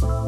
Bye.